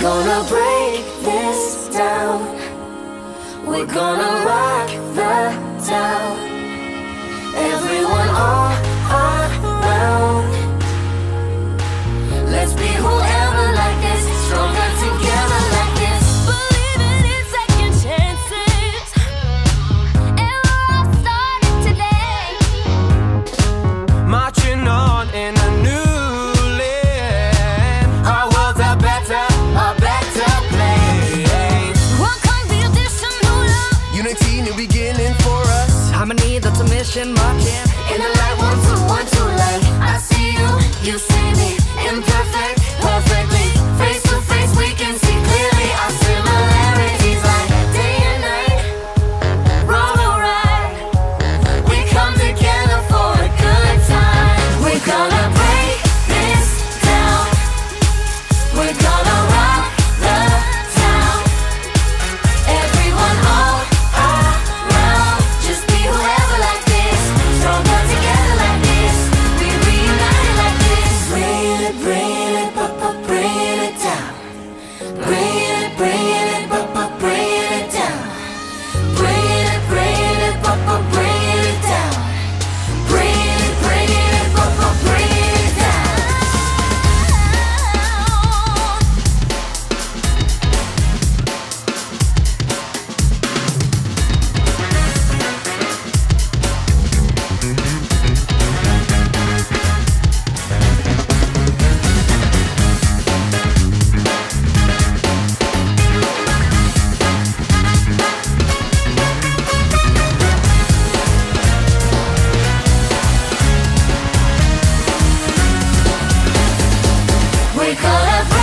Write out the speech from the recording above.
Gonna break this down. We're gonna rock the town. harmony, that's a mission marching. In the light, one, two, one, two, like I see you, you see me. we call it